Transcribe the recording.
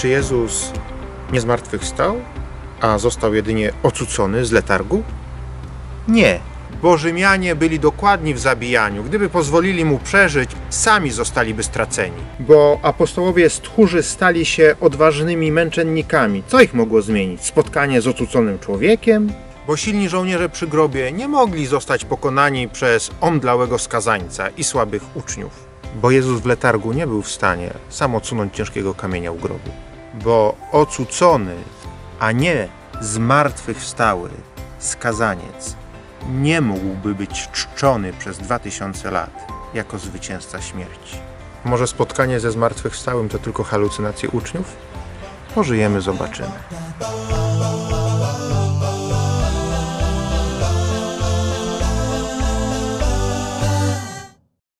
Czy Jezus nie zmartwychwstał, a został jedynie ocucony z letargu? Nie, bo Rzymianie byli dokładni w zabijaniu. Gdyby pozwolili mu przeżyć, sami zostaliby straceni. Bo apostołowie stchórzy stali się odważnymi męczennikami. Co ich mogło zmienić? Spotkanie z ocuconym człowiekiem? Bo silni żołnierze przy grobie nie mogli zostać pokonani przez omdlałego skazańca i słabych uczniów. Bo Jezus w letargu nie był w stanie sam odsunąć ciężkiego kamienia u grobu. Bo ocucony, a nie zmartwychwstały skazaniec nie mógłby być czczony przez dwa tysiące lat jako zwycięzca śmierci. Może spotkanie ze zmartwychwstałym to tylko halucynacje uczniów? Pożyjemy, zobaczymy.